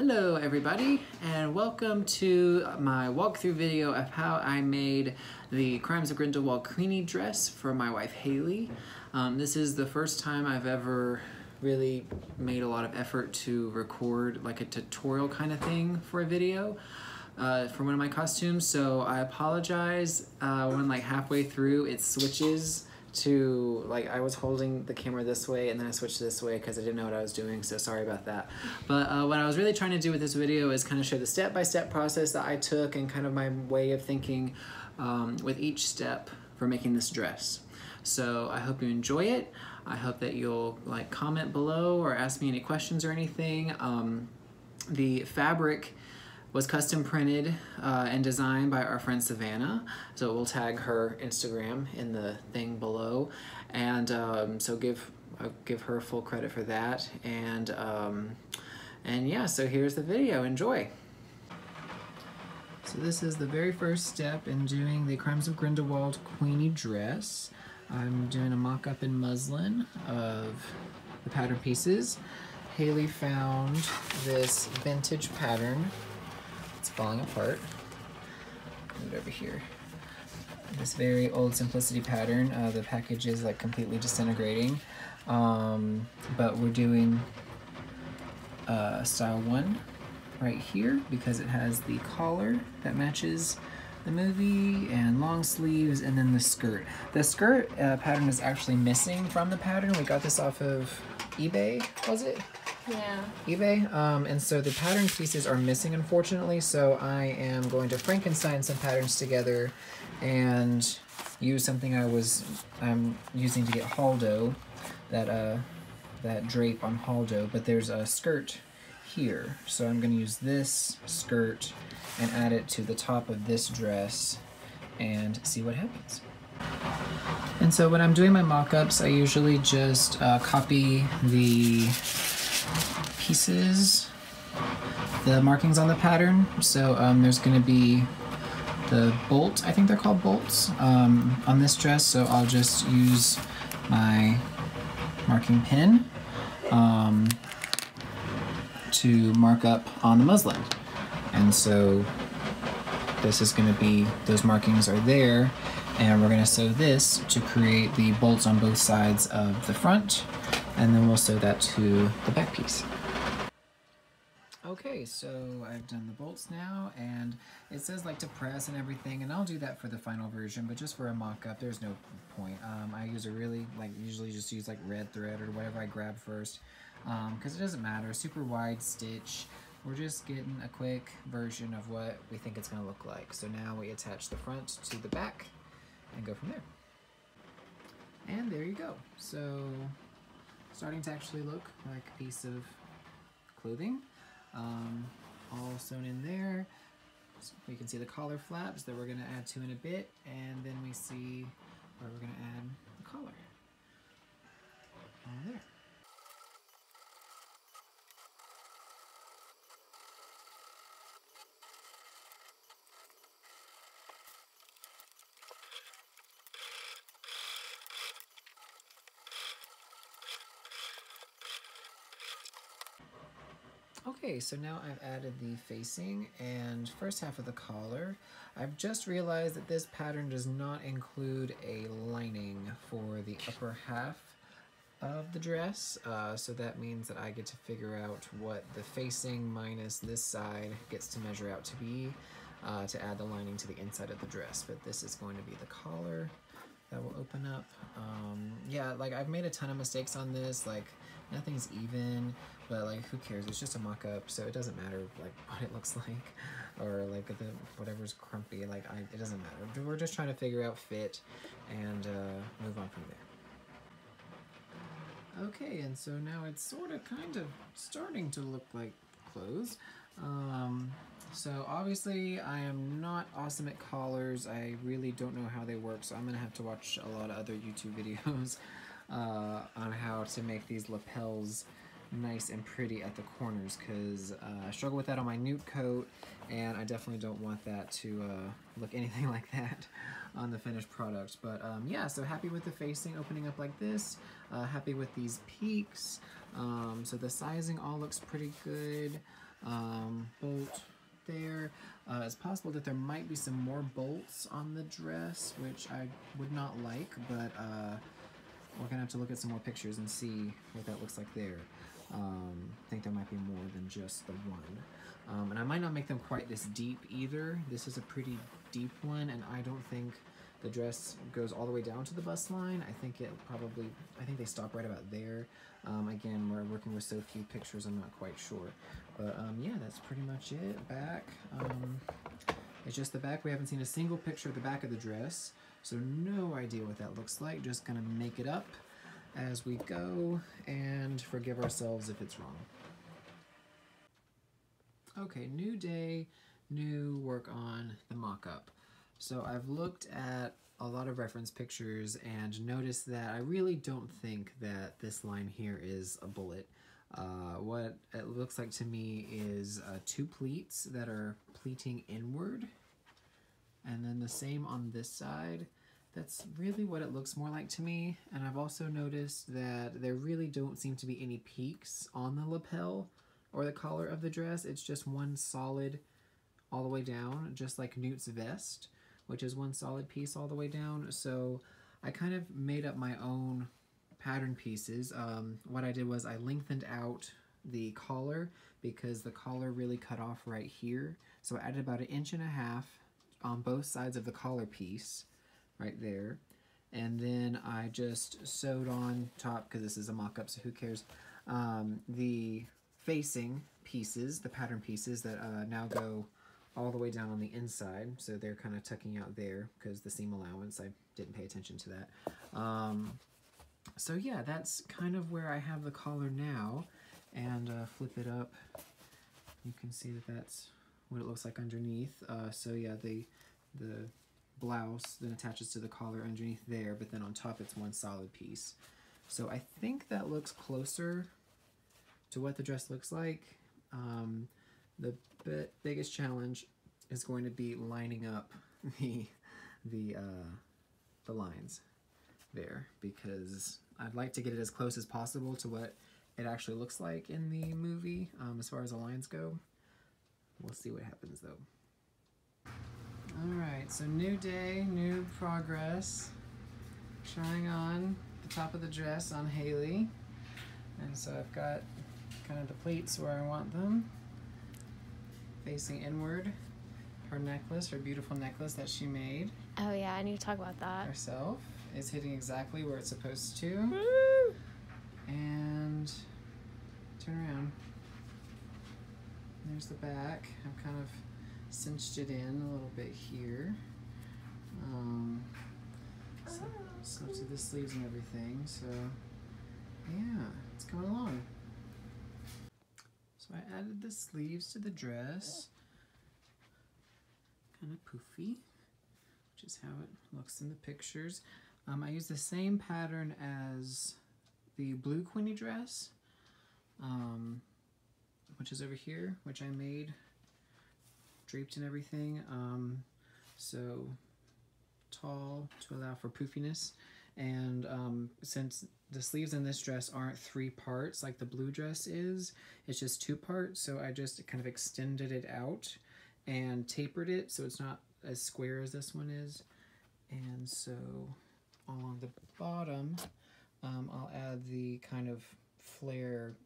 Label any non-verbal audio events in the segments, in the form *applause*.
Hello everybody and welcome to my walkthrough video of how I made the Crimes of Grindelwald Queenie dress for my wife Hayley. Um, this is the first time I've ever really made a lot of effort to record like a tutorial kind of thing for a video uh, for one of my costumes so I apologize uh, when like halfway through it switches to like I was holding the camera this way and then I switched this way because I didn't know what I was doing so sorry about that. But uh, what I was really trying to do with this video is kind of show the step-by-step -step process that I took and kind of my way of thinking um, with each step for making this dress. So I hope you enjoy it. I hope that you'll like comment below or ask me any questions or anything. Um, the fabric was custom printed uh, and designed by our friend Savanah. So we'll tag her Instagram in the thing below. And um, so give I'll give her full credit for that. And, um, and yeah, so here's the video. Enjoy. So this is the very first step in doing the Crimes of Grindelwald Queenie dress. I'm doing a mock-up in muslin of the pattern pieces. Hayley found this vintage pattern it's falling apart. Move it over here. This very old simplicity pattern. Uh, the package is like completely disintegrating. Um, but we're doing uh, style one right here because it has the collar that matches the movie and long sleeves and then the skirt. The skirt uh, pattern is actually missing from the pattern. We got this off of eBay, was it? Yeah. eBay. Um, and so the pattern pieces are missing, unfortunately. So I am going to Frankenstein some patterns together and use something I was I'm using to get Haldo, that uh, that drape on Haldo. But there's a skirt here, so I'm going to use this skirt and add it to the top of this dress and see what happens. And so when I'm doing my mock-ups, I usually just uh, copy the pieces, the markings on the pattern. So um, there's going to be the bolt, I think they're called bolts, um, on this dress. So I'll just use my marking pin um, to mark up on the muslin. And so this is going to be, those markings are there, and we're going to sew this to create the bolts on both sides of the front, and then we'll sew that to the back piece. Okay, so I've done the bolts now, and it says like to press and everything, and I'll do that for the final version, but just for a mock-up, there's no point. Um, I use a really, like, usually just use like red thread or whatever I grab first, because um, it doesn't matter. Super wide stitch. We're just getting a quick version of what we think it's going to look like. So now we attach the front to the back and go from there. And there you go. So starting to actually look like a piece of clothing um, all sewn in there. So we can see the collar flaps that we're going to add to in a bit, and then we see where we're going to add the collar. There. Okay, so now I've added the facing and first half of the collar. I've just realized that this pattern does not include a lining for the upper half of the dress, uh, so that means that I get to figure out what the facing minus this side gets to measure out to be uh, to add the lining to the inside of the dress. But this is going to be the collar that will open up. Um, yeah, like I've made a ton of mistakes on this, like nothing's even, but like who cares? It's just a mock-up, so it doesn't matter like *laughs* what it looks like or like the whatever's crumpy. Like I, it doesn't matter. We're just trying to figure out fit and uh, move on from there. Okay, and so now it's sort of kind of starting to look like clothes. Um, so obviously I am not awesome at collars. I really don't know how they work, so I'm to have to watch a lot of other YouTube *laughs* videos uh, on how to make these lapels nice and pretty at the corners because uh, I struggle with that on my newt coat and I definitely don't want that to uh, look *laughs* anything like that on the finished product. But um, yeah, so happy with the facing opening up like this, uh, happy with these peaks. Um, so the sizing all looks pretty good. um, bolt there. Uh, it's possible that there might be some more bolts on the dress, which I would not like, but uh, we're gonna have to look at some more pictures and see what that looks like there. Um, I think there might be more than just the one. Um, and I might not make them quite this deep either. This is a pretty deep one, and I don't think the dress goes all the way down to the bust line. I think it probably, I think they stop right about there. Um, again, we're working with so few pictures, I'm not quite sure. But um, yeah, that's pretty much it. Back, um, it's just the back. We haven't seen a single picture of the back of the dress, so no idea what that looks like. Just gonna make it up as we go and forgive ourselves if it's wrong. Okay, new day, new work on the mock-up. So I've looked at a lot of reference pictures and noticed that I really don't think that this line here is a bullet. Uh, what it looks like to me is uh, two pleats that are pleating inward and then the same on this side. That's really what it looks more like to me. And I've also noticed that there really don't seem to be any peaks on the lapel or the collar of the dress. It's just one solid all the way down, just like Newt's vest, which is one solid piece all the way down. So I kind of made up my own pattern pieces. Um, what I did was I lengthened out the collar because the collar really cut off right here. So I added about an inch and a half on both sides of the collar piece right there. And then I just sewed on top, because this is a mock-up, so who cares, um, the facing pieces, the pattern pieces that uh, now go all the way down on the inside. So they're kind of tucking out there because the seam allowance, I didn't pay attention to that. Um, so yeah, that's kind of where I have the collar now. And uh, flip it up, you can see that that's what it looks like underneath. Uh, so yeah, the, the blouse then attaches to the collar underneath there, but then on top it's one solid piece. So I think that looks closer to what the dress looks like. Um, the biggest challenge is going to be lining up *laughs* the the uh, the lines there because I'd like to get it as close as possible to what it actually looks like in the movie um, as far as the lines go. We'll see what happens though. Alright, so new day, new progress. Trying on the top of the dress on Hayley. And so I've got kind of the pleats where I want them. Facing inward. Her necklace, her beautiful necklace that she made. Oh yeah, I need to talk about that. Herself is hitting exactly where it's supposed to. Woo! And turn around. There's the back. I've kind of cinched it in a little bit here. Um, so, so to the sleeves and everything. So yeah, it's coming along. So I added the sleeves to the dress. Kind of poofy, which is how it looks in the pictures. Um, I used the same pattern as the blue Queenie dress, um, which is over here, which I made draped and everything. Um, so tall to allow for poofiness. And um, since the sleeves in this dress aren't three parts like the blue dress is, it's just two parts. So I just kind of extended it out and tapered it so it's not as square as this one is. And so along the bottom, um, I'll add the kind of flare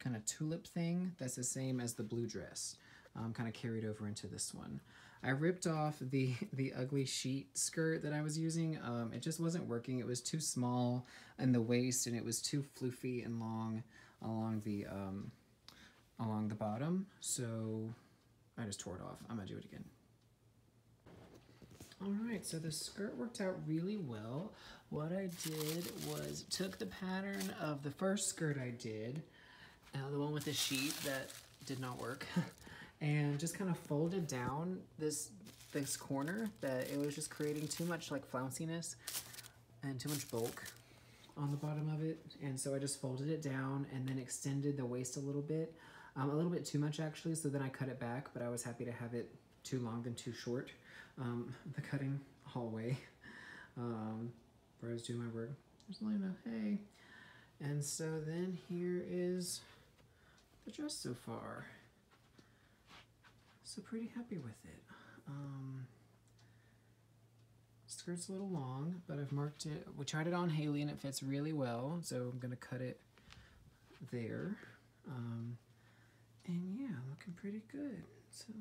kind of tulip thing that's the same as the blue dress um, kind of carried over into this one. I ripped off the, *laughs* the ugly sheet skirt that I was using. Um, it just wasn't working. It was too small in the waist and it was too floofy and long along the, um, along the bottom. So I just tore it off. I'm gonna do it again. All right, so the skirt worked out really well. What I did was took the pattern of the first skirt I did, uh, the one with the sheet that did not work, *laughs* and just kind of folded down this this corner that it was just creating too much like flounciness and too much bulk on the bottom of it. And so I just folded it down and then extended the waist a little bit, um, a little bit too much actually. So then I cut it back, but I was happy to have it too long than too short. Um, *laughs* the cutting hallway *laughs* um, where I was doing my work. There's Lena, hey. And so then here is the dress so far. So pretty happy with it. Um, skirt's a little long, but I've marked it. We tried it on Hayley and it fits really well, so I'm gonna cut it there. Um, and yeah, looking pretty good. So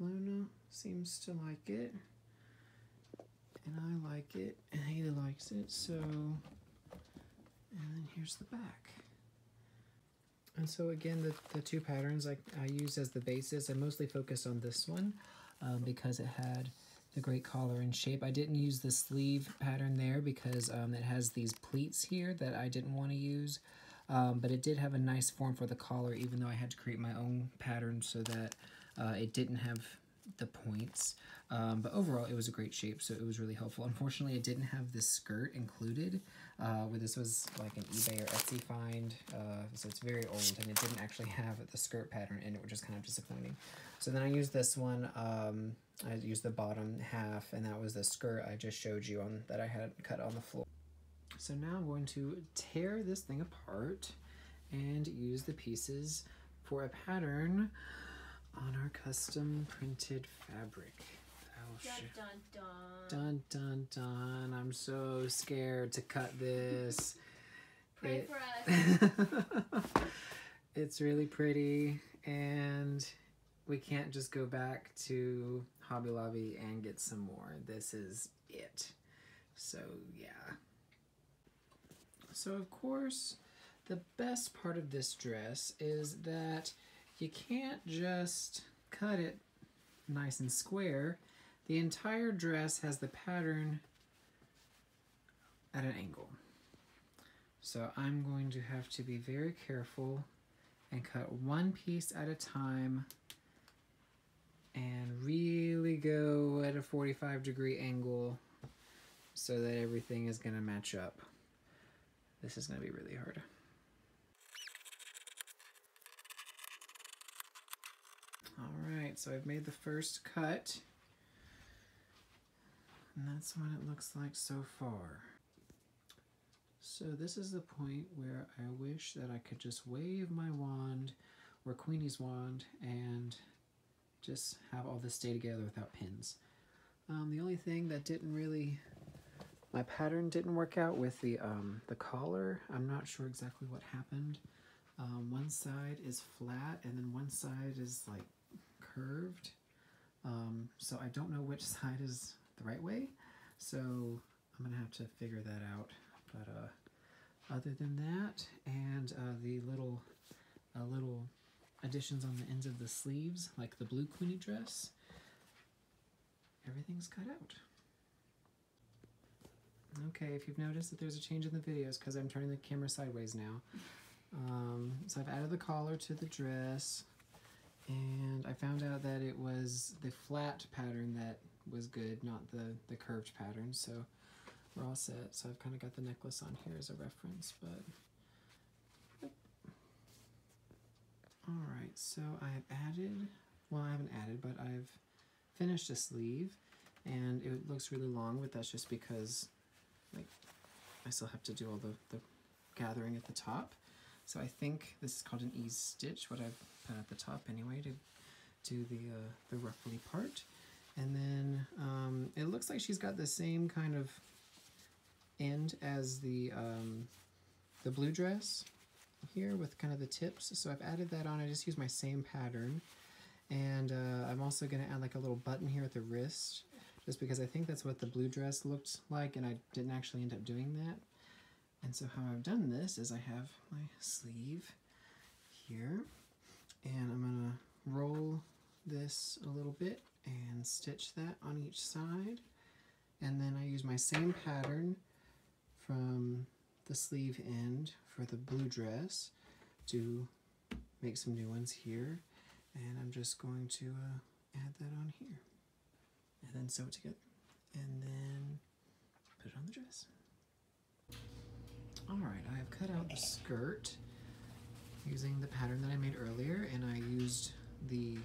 Luna seems to like it, and I like it, and Hayley likes it. So, and then here's the back. And so again, the, the two patterns I, I used as the basis, I mostly focused on this one um, because it had the great collar and shape. I didn't use the sleeve pattern there because um, it has these pleats here that I didn't want to use. Um, but it did have a nice form for the collar, even though I had to create my own pattern so that uh, it didn't have the points. Um, but overall, it was a great shape, so it was really helpful. Unfortunately, it didn't have this skirt included, uh, where this was like an eBay or Etsy find, uh, so it's very old, and it didn't actually have the skirt pattern in it, which is kind of disappointing. So then I used this one, um, I used the bottom half, and that was the skirt I just showed you on that I had cut on the floor. So now I'm going to tear this thing apart and use the pieces for a pattern on our custom printed fabric. Oh, dun, dun, dun. Dun dun dun. I'm so scared to cut this. Pray It- for us. *laughs* it's really pretty and we can't just go back to Hobby Lobby and get some more. This is it. So yeah. So of course, the best part of this dress is that you can't just cut it nice and square. The entire dress has the pattern at an angle. So I'm going to have to be very careful and cut one piece at a time and really go at a 45 degree angle so that everything is going to match up. This is going to be really hard. All right, so I've made the first cut. And that's what it looks like so far. So this is the point where I wish that I could just wave my wand or Queenie's wand and just have all this stay together without pins. Um, the only thing that didn't really, my pattern didn't work out with the um, the collar. I'm not sure exactly what happened. Um, one side is flat and then one side is like curved. Um, so I don't know which *laughs* side is the right way. So I'm gonna have to figure that out. But uh, other than that, and uh, the little, uh, little additions on the ends of the sleeves, like the blue Queenie dress, everything's cut out. Okay, if you've noticed that there's a change in the videos, because I'm turning the camera sideways now. Um, so I've added the collar to the dress, and I found out that it was the flat pattern that was good, not the, the curved pattern, so we're all set. So I've kind of got the necklace on here as a reference, but... Alright, so I've added, well I haven't added, but I've finished a sleeve, and it looks really long, but that's just because like I still have to do all the, the gathering at the top. So I think this is called an ease stitch, what I've at the top anyway to do the, uh, the ruffly part. And then um, it looks like she's got the same kind of end as the, um, the blue dress here with kind of the tips. So I've added that on. I just use my same pattern. And uh, I'm also going to add like a little button here at the wrist just because I think that's what the blue dress looked like and I didn't actually end up doing that. And so how I've done this is I have my sleeve here and I'm going to roll this a little bit and stitch that on each side. And then I use my same pattern from the sleeve end for the blue dress to make some new ones here. And I'm just going to uh, add that on here. And then sew it together. And then put it on the dress. Alright, I have cut out the skirt using the pattern that I made earlier and I used the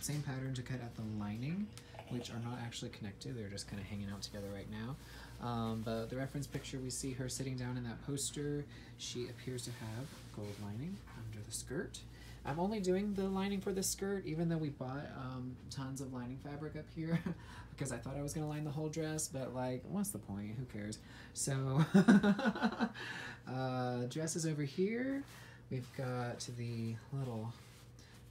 same pattern to cut out the lining which are not actually connected they're just kind of hanging out together right now um, but the reference picture we see her sitting down in that poster she appears to have gold lining under the skirt I'm only doing the lining for the skirt, even though we bought um, tons of lining fabric up here *laughs* because I thought I was gonna line the whole dress, but like, what's the point? Who cares? So, *laughs* uh, dress is over here. We've got the little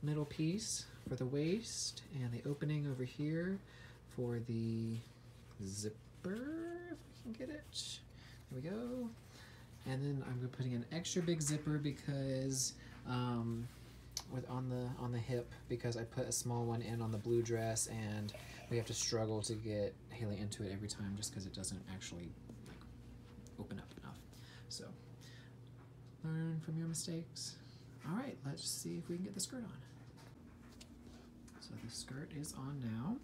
middle piece for the waist and the opening over here for the zipper, if we can get it. There we go. And then I'm putting an extra big zipper because um, with on the on the hip because I put a small one in on the blue dress and we have to struggle to get Hayley into it every time just because it doesn't actually like open up enough. So learn from your mistakes. All right, let's see if we can get the skirt on. So the skirt is on now.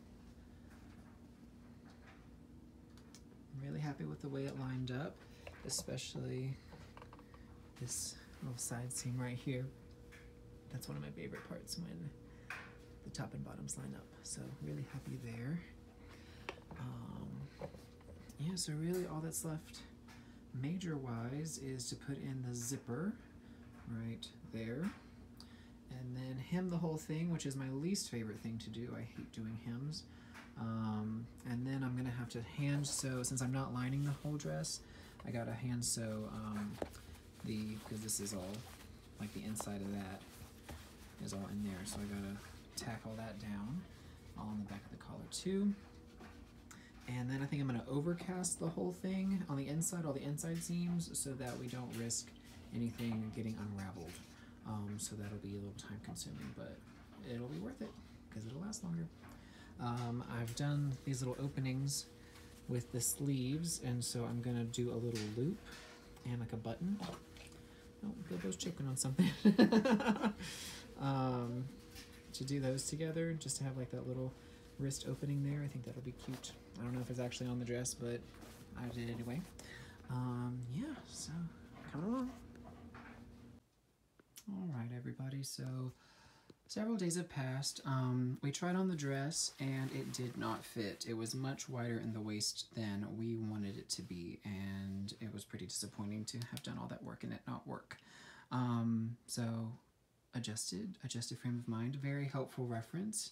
I'm really happy with the way it lined up, especially this little side seam right here. That's one of my favorite parts when the top and bottoms line up. So really happy there. Um, yeah, so really all that's left major wise is to put in the zipper right there. And then hem the whole thing which is my least favorite thing to do. I hate doing hems. Um, and then I'm gonna have to hand sew since I'm not lining the whole dress I gotta hand sew um, the because this is all like the inside of that is all in there. So I gotta tack all that down all on the back of the collar too and then I think I'm going to overcast the whole thing on the inside, all the inside seams, so that we don't risk anything getting unraveled. Um, so that'll be a little time consuming, but it'll be worth it because it'll last longer. Um, I've done these little openings with the sleeves, and so I'm going to do a little loop and like a button. Oh, Bilbo's choking on something. *laughs* um, to do those together, just to have like that little wrist opening there. I think that'll be cute. I don't know if it's actually on the dress, but I did anyway. Um, yeah, so coming along. All right, everybody. So several days have passed. Um, we tried on the dress and it did not fit. It was much wider in the waist than we wanted it to be, and it was pretty disappointing to have done all that work and it not work. Um, so adjusted, adjusted frame of mind, very helpful reference.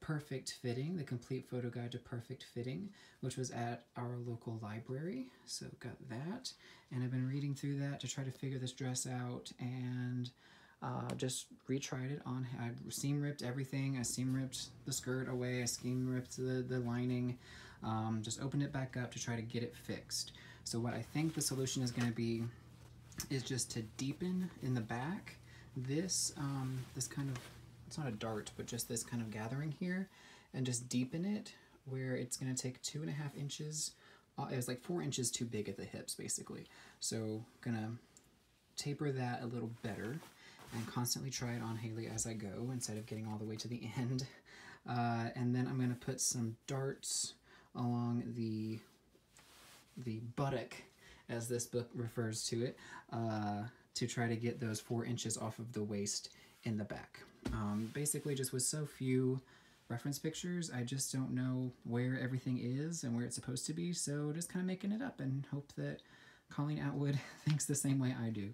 Perfect Fitting, the complete photo guide to perfect fitting, which was at our local library. So got that, and I've been reading through that to try to figure this dress out, and uh, just retried it on. I seam ripped everything. I seam ripped the skirt away. I seam ripped the the lining. Um, just opened it back up to try to get it fixed. So what I think the solution is going to be is just to deepen in the back this um, this kind of it's not a dart, but just this kind of gathering here, and just deepen it where it's going to take two and a half inches. Uh, it was like four inches too big at the hips, basically. So gonna taper that a little better and constantly try it on Hayley as I go instead of getting all the way to the *laughs* end. Uh, and then I'm gonna put some darts along the the buttock, as this book refers to it, uh, to try to get those four inches off of the waist in the back. Um, basically, just with so few reference pictures, I just don't know where everything is and where it's supposed to be, so just kind of making it up and hope that Colleen Atwood *laughs* thinks the same way I do.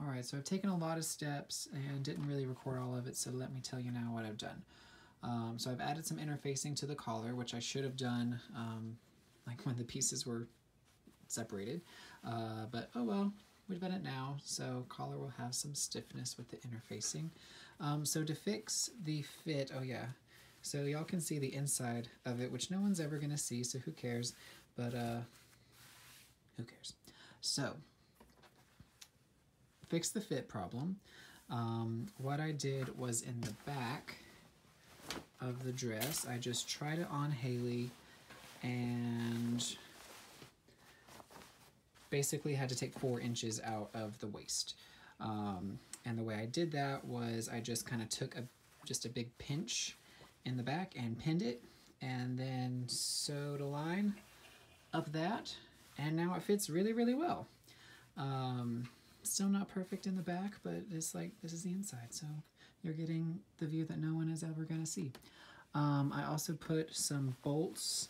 Alright, so I've taken a lot of steps and didn't really record all of it, so let me tell you now what I've done. Um, so I've added some interfacing to the collar, which I should have done um, like when the pieces were separated, uh, but we've done it now, so collar will have some stiffness with the interfacing. Um, so to fix the fit, oh yeah, so y'all can see the inside of it, which no one's ever going to see, so who cares, but uh, who cares. So, fix the fit problem. Um, what I did was in the back of the dress, I just tried it on Hayley and basically had to take four inches out of the waist. Um, and the way I did that was I just kind of took a just a big pinch in the back and pinned it and then sewed a line of that and now it fits really really well. Um, still not perfect in the back but it's like this is the inside so you're getting the view that no one is ever going to see. Um, I also put some bolts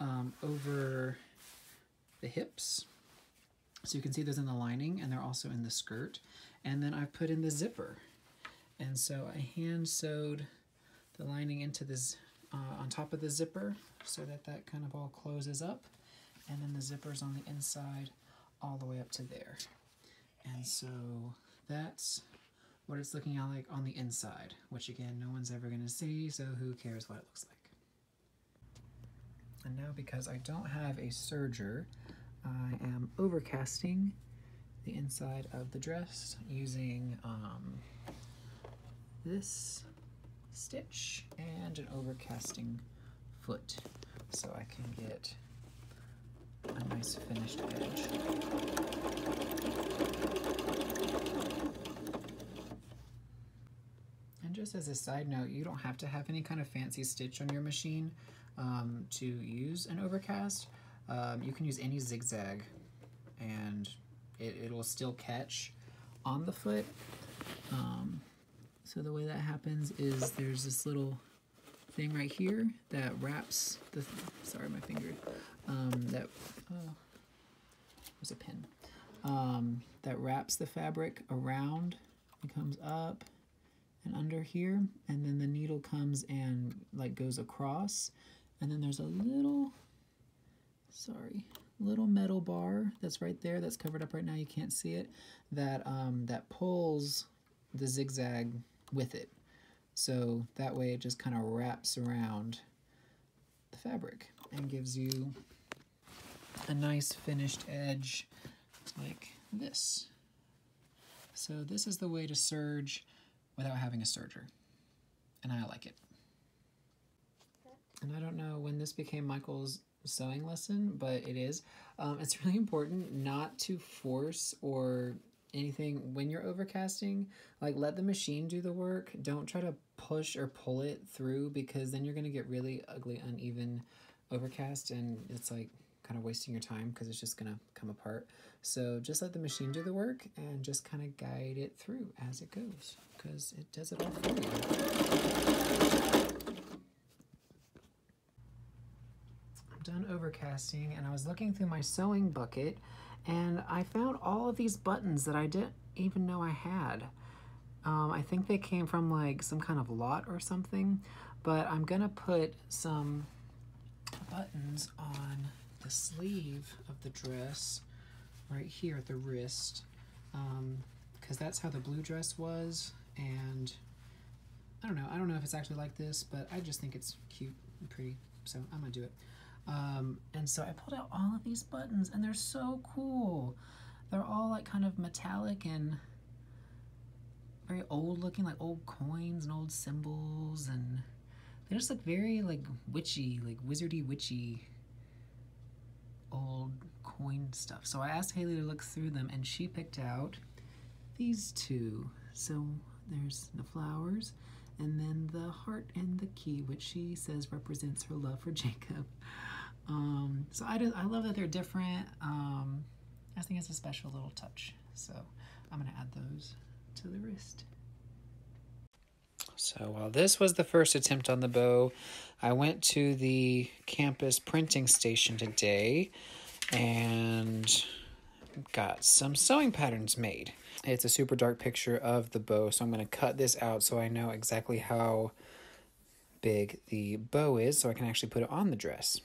um, over the hips so you can see those in the lining and they're also in the skirt. And then I put in the zipper. And so I hand sewed the lining into this uh, on top of the zipper so that that kind of all closes up. And then the zipper's on the inside all the way up to there. And so that's what it's looking like on the inside, which again, no one's ever going to see, so who cares what it looks like. And now because I don't have a serger, I am overcasting the inside of the dress using um, this stitch and an overcasting foot so I can get a nice finished edge. And just as a side note, you don't have to have any kind of fancy stitch on your machine um, to use an overcast. Um, you can use any zigzag and it, it'll still catch on the foot. Um, so the way that happens is there's this little thing right here that wraps the, sorry my finger, um, that, oh, was a pin, um, that wraps the fabric around. And comes up and under here and then the needle comes and like goes across. And then there's a little sorry little metal bar that's right there that's covered up right now you can't see it that um, that pulls the zigzag with it so that way it just kind of wraps around the fabric and gives you a nice finished edge like this so this is the way to serge without having a serger. And I like it. And I don't know when this became Michael's sewing lesson, but it is. Um, it's really important not to force or anything when you're overcasting. Like, let the machine do the work. Don't try to push or pull it through because then you're going to get really ugly, uneven overcast, and it's like kind of wasting your time because it's just going to come apart. So just let the machine do the work and just kind of guide it through as it goes because it does it all for you. I'm done overcasting and I was looking through my sewing bucket and I found all of these buttons that I didn't even know I had. Um, I think they came from like some kind of lot or something, but I'm gonna put some buttons on the sleeve of the dress right here at the wrist because um, that's how the blue dress was and I don't know I don't know if it's actually like this but I just think it's cute and pretty so I'm gonna do it um, and so I pulled out all of these buttons and they're so cool they're all like kind of metallic and very old looking like old coins and old symbols and they just look very like witchy like wizardy witchy old coin stuff. So I asked Hayley to look through them and she picked out these two. So there's the flowers and then the heart and the key, which she says represents her love for *laughs* Jacob. Um, so I, do, I love that they're different. Um, I think it's a special little touch. So I'm gonna add those to the wrist. So while this was the first attempt on the bow, I went to the campus printing station today and got some sewing patterns made. It's a super dark picture of the bow, so I'm going to cut this out so I know exactly how big the bow is so I can actually put it on the dress.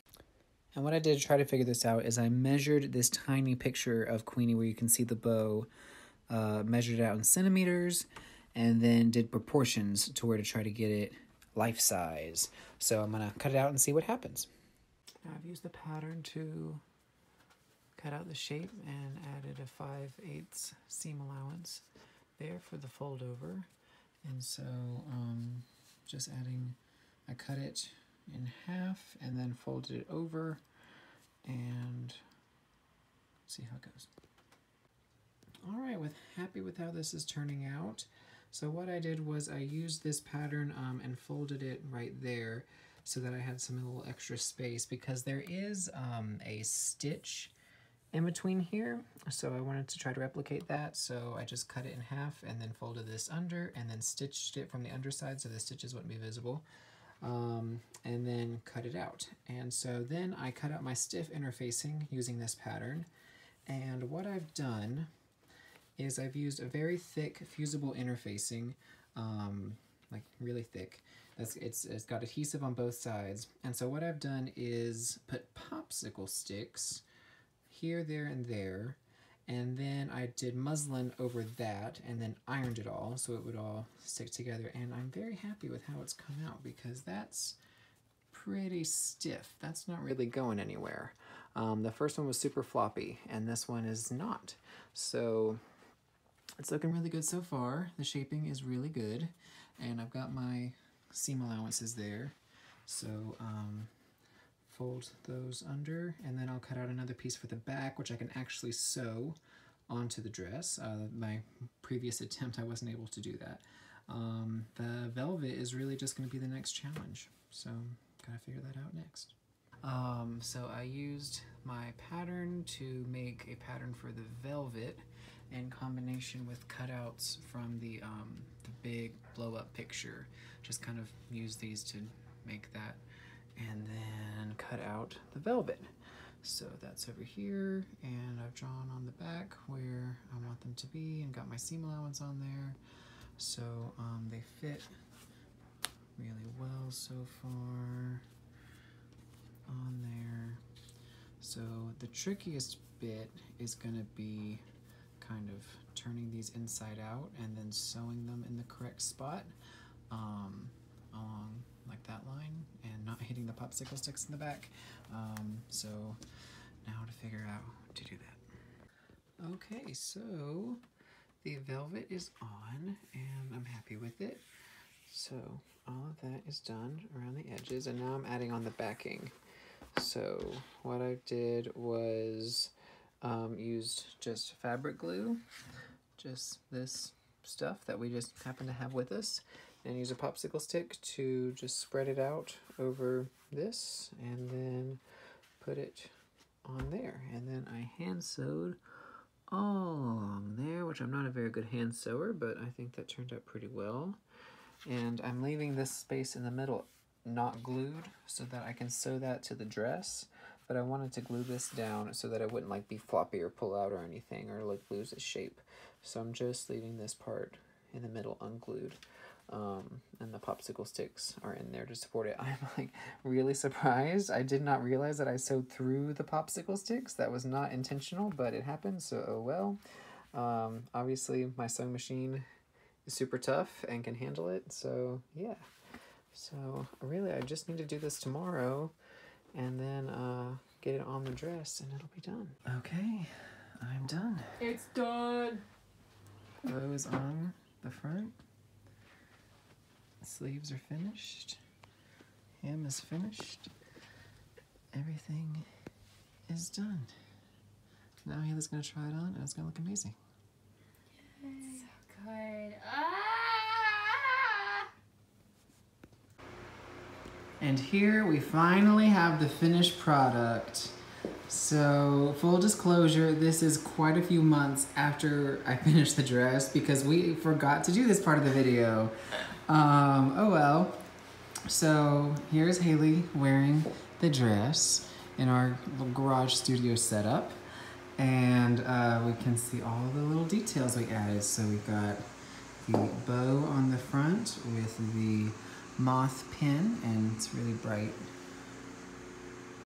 And what I did to try to figure this out is I measured this tiny picture of Queenie where you can see the bow, uh, measured it out in centimeters, and then did proportions to where to try to get it life size. So I'm going to cut it out and see what happens. I've used the pattern to cut out the shape and added a 5 8 seam allowance there for the fold over. And so um, just adding, I cut it in half and then folded it over and see how it goes. All right, with happy with how this is turning out. So what I did was I used this pattern um, and folded it right there so that I had some little extra space because there is um, a stitch in between here. So I wanted to try to replicate that. So I just cut it in half and then folded this under and then stitched it from the underside so the stitches wouldn't be visible. Um, and then cut it out. And so then I cut out my stiff interfacing using this pattern. And what I've done is I've used a very thick fusible interfacing, um, like really thick. It's, it's, it's got adhesive on both sides. And so what I've done is put popsicle sticks here, there, and there. And then I did muslin over that and then ironed it all so it would all stick together. And I'm very happy with how it's come out because that's pretty stiff. That's not really going anywhere. Um, the first one was super floppy and this one is not. So it's looking really good so far. The shaping is really good. And I've got my seam allowances there. So um, fold those under and then I'll cut out another piece for the back which I can actually sew onto the dress. Uh, my previous attempt I wasn't able to do that. Um, the velvet is really just going to be the next challenge. So gotta figure that out next. Um, so I used my pattern to make a pattern for the velvet in combination with cutouts from the, um, the big blow up picture. Just kind of use these to make that and then cut out the velvet. So that's over here and I've drawn on the back where I want them to be and got my seam allowance on there. So um, they fit really well so far on there. So the trickiest bit is gonna be kind of turning these inside out and then sewing them in the correct spot um, along that line and not hitting the popsicle sticks in the back. Um, so now to figure out to do that. Okay, so the velvet is on and I'm happy with it. So all of that is done around the edges and now I'm adding on the backing. So what I did was um, used just fabric glue, just this stuff that we just happen to have with us and use a popsicle stick to just spread it out over this and then put it on there. And then I hand sewed all along there which I'm not a very good hand sewer but I think that turned out pretty well. And I'm leaving this space in the middle not glued so that I can sew that to the dress but I wanted to glue this down so that it wouldn't like be floppy or pull out or anything or like lose its shape. So I'm just leaving this part in the middle unglued um, and the popsicle sticks are in there to support it. *laughs* I'm like really surprised. I did not realize that I sewed through the popsicle sticks. That was not intentional, but it happened, so oh well. Um, obviously, my sewing machine is super tough and can handle it, so yeah. So really, I just need to do this tomorrow and then uh, get it on the dress and it'll be done. Okay, I'm done. It's done. Bow is on the front. Sleeves are finished. Hem is finished. Everything is done. Now Hayley's gonna try it on and it's gonna look amazing. So good. Ah! And here we finally have the finished product. So, full disclosure, this is quite a few months after I *laughs* finished the dress because we forgot to do this part of the video. Um, oh well. So here's Hayley wearing the dress in our garage studio setup. And uh, we can see all the little details we added. So we've got the bow on the front with the moth pin and it's really bright